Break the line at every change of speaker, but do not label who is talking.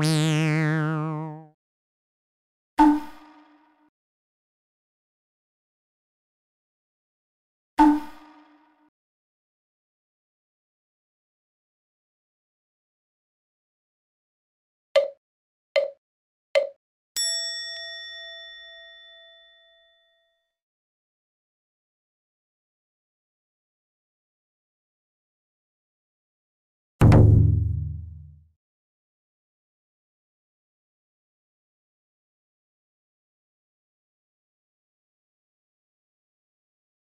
Wee.